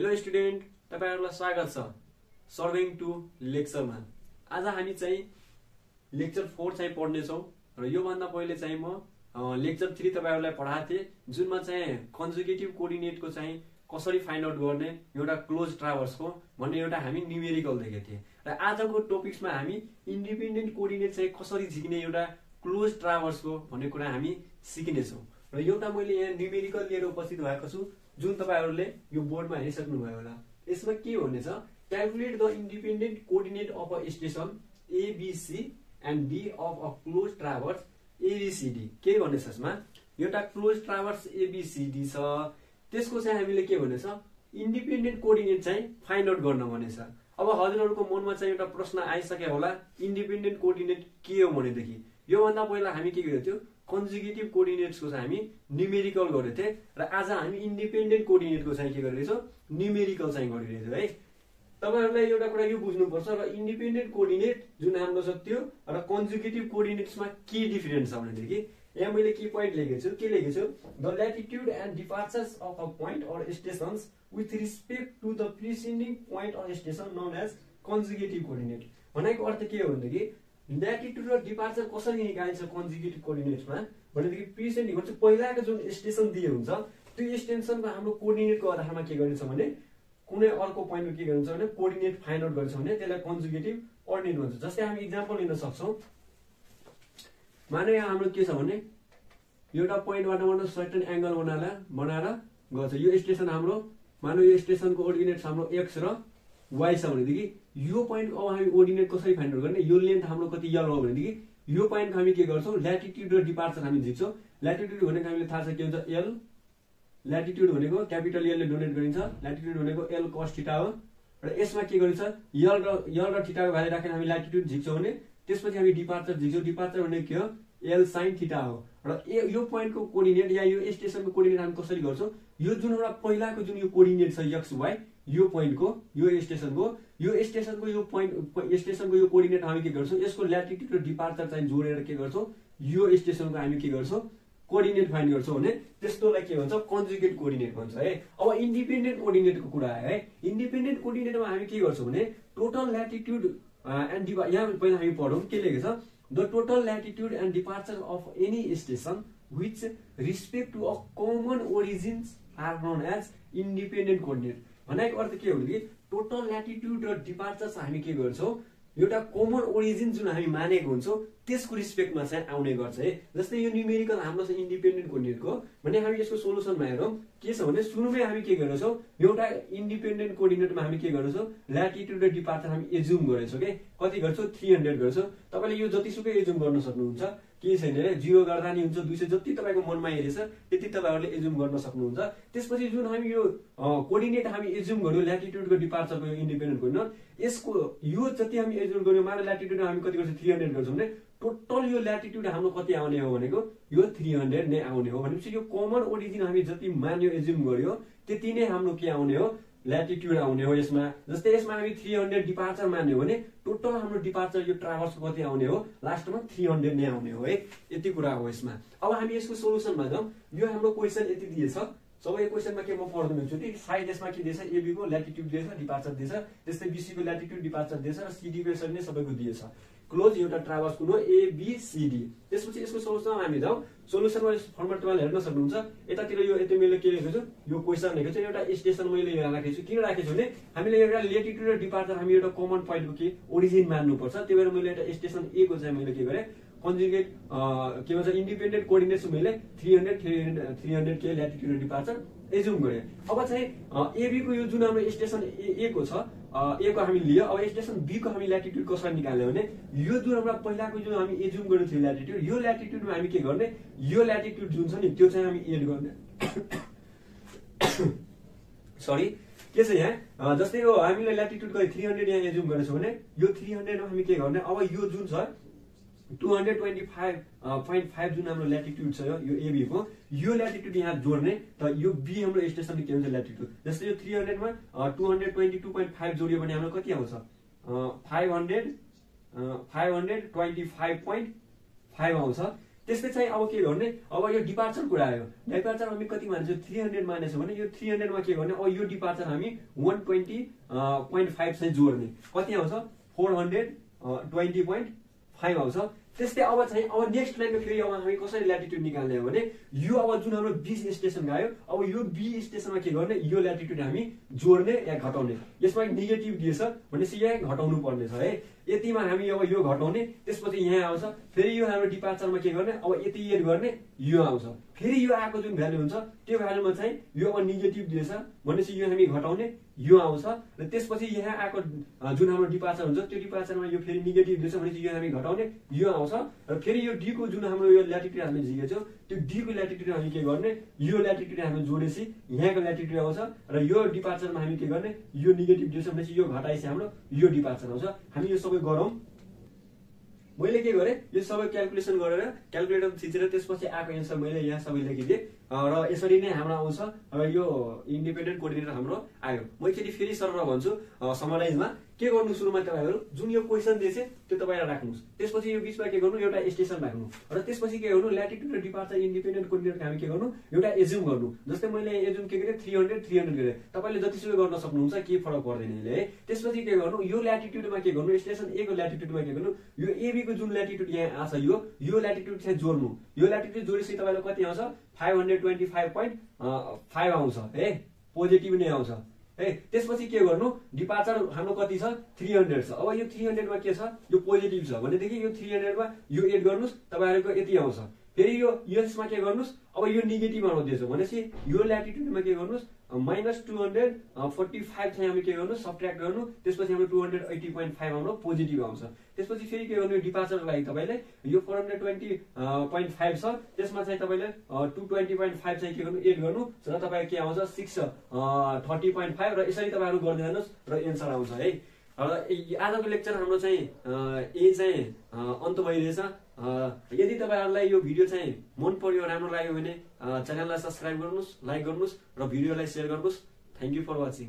Hello student तपाईँहरूलाई स्वागत छ। सर्भिङ टु लेक्चरमा आज हामी चाहिँ लेक्चर फोर चाहिँ पढ्नेछौँ र योभन्दा पहिले चाहिँ म लेक्चर थ्री तपाईँहरूलाई पढाएको थिएँ जुनमा चाहिँ कन्जुगेटिभ कोअर्डिनेटको चाहिँ कसरी फाइन्ड आउट गर्ने एउटा क्लोज ट्राभर्सको भन्ने एउटा हामी न्युमेरिकल देखेको थियौँ र आजको टपिक्समा हामी इन्डिपेन्डेन्ट कोअर्डिनेट चाहिँ कसरी झिक्ने एउटा क्लोज ट्राभर्सको भन्ने कुरा हामी सिक्नेछौँ। र एउटा मैले यहाँ न्युमेरिकल लिएर उपस्थित भएको छु जुन तपाईँहरूले यो बोर्डमा हेरिसक्नुभयो होला। यसमा के भन्ने छ calculate the independent coordinate of a station ABC and D of a close traverse ABCD के भन्ने छ यसमा? एउटा क्लोज ट्राभर्स एबिसिडी छ। त्यसको चाहिँ हामीले के भनेछ इन्डिपेन्डेन्ट कोअर्डिनेट चाहिँ फाइन्ड आउट गर्न भनेछ अब हजुरहरूको मनमा चाहिँ एउटा प्रश्न आइसक्यो होला। इन्डिपेन्डेन्ट कोअर्डिनेट के हो भनेदेखि? योभन्दा पहिला हामी के गरेको थियौँ कन्जुगेटिभ कोअर्डिनेट्सको चाहिँ हामी न्युमेरिकल गरेको थियौँ र आज हामी इन्डिपेन्डेन्ट कोअर्डिनेटको चाहिँ के गरिरहेछौँ? न्युमेरिकल चाहिँ गरिरहेछौँ है? तपाईँहरूलाई एउटा कुरा यो बुझ्नुपर्छ र इन्डिपेन्डेन्ट कोअर्डिनेट जुन हाम्रो छ त्यो र कन्जुगेटिभ कोअर्डिनेट्समा के डिफरेन्स छ भनेदेखि यहाँ मैले के पोइन्ट लेखेको छु के लेखेको छु the latitude and departures of a point or stations with respect to the preceding point or station known as conjugative coordinate भनेको अर्थ के हो भनेदेखि ल्याटिट्युड र डिपार्चर कसरी निकालिन्छ कन्जुगेटिभ कोअर्डिनेट्समा भनेदेखि प्रिसेन्डिङ भन्छ पहिलाको जुन स्टेसन दिए हुन्छ त्यो स्टेसनको हाम्रो कोअर्डिनेटको आधारमा के गरिन्छ भने कुनै अर्को पोइन्टमा के गरिन्छ भने कोअर्डिनेट फाइन्ड आउट गरिन्छ भने त्यसलाई कन्जुगेटिभ कोअर्डिनेट भन्छ। जस्तै हामी इक्जाम्पल लिन सक्छौँ। माने यहाँ हाम्रो के छ भने एउटा पोइन्टबाट मात्र सर्टन एङ्गल बनाएर बनाएर गर्छ। यो स्टेसन हाम्रो मानव यो स्टेसनको ओर्डिनेट हाम्रो एक्स र वाइ छ भनेदेखि यो पोइन्ट अब हामी ओर्डिनेट कसरी फाइन्ड आउट गर्ने यो लेन्थ हाम्रो कति यल हो भनेदेखि यो पोइन्टको हामी के गर्छौँ? ल्याटिट्युड र डिपार्चर हामी झिक्छौँ ल्याटिट्युड भनेको हामीले थाहा छ के हुन्छ? एल ल्याटिट्युड भनेको क्यापिटल एलले डोनेट गरिन्छ। ल्याटिट्युड भनेको एल कस थिटा हो। र यसमा के गरिन्छ? यल र यल र थिटाको भ्यालु राखेर हामी ल्याटिट्युड झिक्छौँ भने त्यसपछि हामी डिपार्चर झिक्छौँ। डिपार्चर भनेको के हो? एल साइन थिटा हो। र यो पोइन्टको कोअर्डिनेट या यो स्टेसनको कोअर्डिनेट हामी कसरी गर्छौँ? यो जुन एउटा पहिलाको जुन यो कोअर्डिनेट छ एक्स वाइ यो पोइन्टको यो स्टेसनको यो स्टेसनको यो पोइन्ट स्टेसनको यो कोअर्डिनेट हामी के गर्छौँ? यसको ल्याटिट्युड र डिपार्चर चाहिँ जोडेर के गर्छौँ? यो स्टेसनको हामी के गर्छौँ? कोअर्डिनेट फाइन्ड गर्छौँ भने त्यस्तोलाई के भन्छ? कन्जुगेट कोअर्डिनेट भन्छ है? अब इन्डिपेन्डेन्ट कोअर्डिनेटको कुरा आयो है? इन्डिपेन्डेन्ट कोअर्डिनेटमा हामी के गर्छौँ भने टोटल ल्याटिट्युड एन्ड डिपा यहाँ पहिला हामी पढौँ के लेखेको छ the total latitude and departure of any station which respect to a common origins are known as independent coordinate भनेको अर्थ के हो भने टोटल ल्याटिट्युड र डिपार्चर हामी के गर्छौँ? एउटा कमन ओरिजिन जुन हामी मानेको हुन्छौँ त्यसको रिस्पेक्टमा चाहिँ आउने गर्छ है। जस्तै यो न्युमेरिकल हाम्रो छ इन्डिपेन्डेन्ट कोअर्डिनेटको भने हामी यसको सोल्युसनमा हेरौँ। के छ भने सुरुमै हामी के गर्नेछौँ? एउटा इन्डिपेन्डेन्ट कोअर्डिनेटमा हामी के गर्नेछौँ? ल्याटिट्युड र डिपार्चर हामी एजुम गरेछौँ के कति गर्छौँ? थ्री हन्ड्रेड गर्छौँ। तपाईँले यो जतिसुकै एजुम गर्न सक्नुहुन्छ। केही छैन अरे जिरो गर्दा नि हुन्छ दुई सय जति तपाईँको मनमा हेरेछ त्यति तपाईँहरूले एजुम गर्न सक्नुहुन्छ। त्यसपछि जुन हामी यो कोअर्डिनेट हामी एजुम गर्यो ल्याटिट्युडको डिपार्चरको यो इन्डिपेन्डेन्ट कोअर्डिनेट यसको यो जति हामी एजुम गर्यो मात्र ल्याटिट्युड हामी कति गर्छौँ? थ्री हन्ड्रेड गर्छौँ भने टोटल यो ल्याटिट्युड हाम्रो कति आउने हो भनेको यो थ्री हन्ड्रेड नै आउने हो भनेपछि यो कमन ओरिजिन हामी जति मान्यो एजुम गर्यो त्यति नै हाम्रो के आउने हो? ल्याटिट्युड आउने हो यसमा। जस्तै यसमा हामी थ्री हन्ड्रेड डिपार्चर मान्यो भने टोटल हाम्रो डिपार्चर यो ट्राभर्सको कति आउने हो। लास्टमा थ्री हन्ड्रेड नै आउने हो है। यति कुरा हो यसमा। अब हामी यसको सोल्युसनमा जाउँ यो हाम्रो क्वेसन यति दिएछ। सबै क्वेसनमा के म पढ्नु छु कि? साइड यसमा के दिएछ? एबीको ल्याटिट्युड दिएछ डिपार्चर दिएछ। त्यस्तै बिसीको ल्याटिट्युड डिपार्चर दिएछ। र सिडीको यसरी नै सबैको दिएछ। क्लोज एउटा ट्राभर्स कुन हो एबिसिडी त्यसपछि यसको सोल्युसनमा हामी जाउँ। सोल्युसनमा फर्मेट तपाईँले हेर्न सक्नुहुन्छ। यतातिर यो यति मैले के लेखेको छु? यो क्वेसन लेखेको छु। एउटा स्टेसन मैले यहाँ राखेको छु। किन राखेको छु भने हामीले एउटा ल्याटिट्युड र डिपार्चर हामी एउटा कमन पोइन्टको के ओरिजिन मान्नुपर्छ। त्यही भएर मैले एउटा स्टेसन ए को चाहिँ मैले के गरेँ? कन्जुगेट के भन्छ इन्डिपेन्डेन्ट कोअर्डिनेट्स मैले three hundred three hundred three hundred के ल्याटिट्युड र डिपार्चर एजुम गरेँ। अब चाहिँ एबीको यो जुन हाम्रो स्टेसन ए को छ ए को हामी लियो अब स्टेसन बी को हामी ल्याटिट्युड कसरी निकाल्यो भने यो जुन हाम्रो पहिलाको जुन हामी एजुम गर्नु थियो ल्याटिट्युड यो ल्याटिट्युडमा हामी के गर्ने यो ल्याटिट्युड जुन छ नि त्यो चाहिँ हामी एड गर्ने। सरी के छ यहाँ? जस्तै यो हामीले ल्याटिट्युड कति थ्री हन्ड्रेड यहाँ एजुम गरेछौँ भने यो थ्री हन्ड्रेडमा हामी के गर्ने अब यो जुन छ two hundred twenty five point five जुन हाम्रो ल्याटिट्युड छ यो एबीको यो ल्याटिट्युड यहाँ जोड्ने त यो बी हाम्रो स्टेसन के हुन्छ ल्याटिट्युड जस्तै यो थ्री हन्ड्रेडमा two hundred twenty two point five जोड्यो भने हाम्रो कति आउँछ? Five hundred five hundred twenty five point five आउँछ। त्यस्तै चाहिँ अब के गर्ने? अब यो डिपार्चर कुरा आयो। डिपार्चर हामी कति मानेछौँ? थ्री हन्ड्रेड मानेछौँ भने यो थ्री हन्ड्रेडमा के गर्ने? अब यो डिपार्चर हामी वान ट्वेन्टी पोइन्ट फाइभ चाहिँ जोड्ने। कति आउँछ? Four hundred twenty point five आउँछ त्यस्तै अब चाहिँ अब नेक्स्ट लाइनमा फेरि अब हामी कसरी ल्याटिट्युड निकाल्ने हो भने यो अब जुन हाम्रो बी स्टेसन गयो अब यो बी स्टेसनमा के गर्ने यो ल्याटिट्युड हामी जोड्ने या घटाउने। यसमा नेगेटिभ दिएछ भनेपछि यहाँ घटाउनु पर्ने छ है। यतिमा हामी अब यो घटाउने त्यसपछि यहाँ आउँछ फेरि यो हाम्रो डिपार्चरमा के गर्ने अब यति एड गर्ने यो आउँछ। फेरि यो आएको जुन भ्यालु हुन्छ त्यो भ्यालुमा चाहिँ यो अब नेगेटिभ दिएछ भनेपछि यो हामी घटाउने यो आउँछ। र त्यसपछि यहाँ आएको जुन हाम्रो डिपार्चर हुन्छ त्यो डिपार्चरमा यो फेरि नेगेटिभ दिएछ भनेपछि यो हामी घटाउने यो आउँछ। र फेरि यो डीको जुन हाम्रो यो ल्याटिट्युड हामीले झिकेछौँ त्यो डीको ल्याटिट्युड हामी के गर्ने? यो ल्याटिट्युड हामी जोडेपछि यहाँको ल्याटिट्युड आउँछ र यो डिपार्चरमा हामी के गर्ने? यो नेगेटिभ दिएछ भनेपछि यो घटाएपछि हाम्रो यो डिपार्चर आउँछ। हामी यो सबै गरौँ। मैले के गरेँ? यो सबै क्यालकुलेसन गरेर क्यालकुलेटर थिचेर त्यसपछि आएको एन्सर मैले यहाँ सबै लेखिदिएँ। र यसरी नै हाम्रो आउँछ। र यो इन्डिपेन्डेन्ट कोअर्डिनेटर हाम्रो आयो। म एकचोटि फेरि सर भन्छु समराइजमा के गर्नु सुरुमा तपाईँहरू? जुन यो क्वेसन दिएछ त्यो तपाईँलाई राख्नुहोस्। त्यसपछि यो बिचमा के गर्नु? एउटा स्टेसन राख्नु र त्यसपछि के गर्नु? ल्याटिट्युड र डिपार्चर इन्डिपेन्डेन्ट कोअर्डिनेटर हामी के गर्नु? एउटा एजुम गर्नु। जस्तै मैले एजुम के गरेँ? थ्री हन्ड्रेड थ्री हन्ड्रेड गरेँ। तपाईँले जतिसुकै गर्न सक्नुहुन्छ के फरक पर्दैन यसले है। त्यसपछि के गर्नु? यो ल्याटिट्युडमा के गर्नु? स्टेसन ए को ल्याटिट्युडमा के गर्नु? यो एबीको जुन ल्याटिट्युड यहाँ आछ यो यो ल्याटिट्युड चाहिँ जोड्नु। यो ल्याटिट्युड जोडेपछि तपाईँलाई कति आउँछ? Five hundred twenty five point five आउँछ है? पोजिटिभ नै आउँछ। है? त्यसपछि के गर्नु? डिपार्चर हाम्रो कति छ? थ्री हन्ड्रेड छ। अब यो थ्री हन्ड्रेडमा के छ? यो पोजिटिभ छ। भनेदेखि यो थ्री हन्ड्रेडमा यो एड गर्नुहोस् तपाईँहरूको यति आउँछ। फेरि यो यसमा के गर्नुहोस्? अब यो नेगेटिभ आउँदैछ भनेपछि यो ल्याटिट्युडमा के गर्नुहोस्? Minus two hundred forty five चाहिँ हामी के गर्नु सब्ट्र्याक्ट गर्नु। त्यसपछि हाम्रो two hundred eighty point five हाम्रो पोजिटिभ आउँछ। त्यसपछि फेरि के गर्नु? डिपार्चरको लागि तपाईँले यो four hundred twenty point five छ। त्यसमा चाहिँ तपाईँले टू ट्वेन्टी पोइन्ट फाइभ चाहिँ के गर्नु? एड गर्नु। र तपाईँको के आउँछ? सिक्स थर्टी पोइन्ट फाइभ र यसरी तपाईँहरू गर्दै जानुहोस् र एन्सर आउँछ है। आजको लेक्चर हाम्रो चाहिँ ए चाहिँ अन्त भइरहेछ। यदि तपाईँहरूलाई यो भिडियो चाहिँ मन पर्यो राम्रो लाग्यो भने च्यानललाई सब्सक्राइब गर्नुहोस् लाइक गर्नुहोस् र भिडियोलाई सेयर गर्नुहोस्। Thank you for watching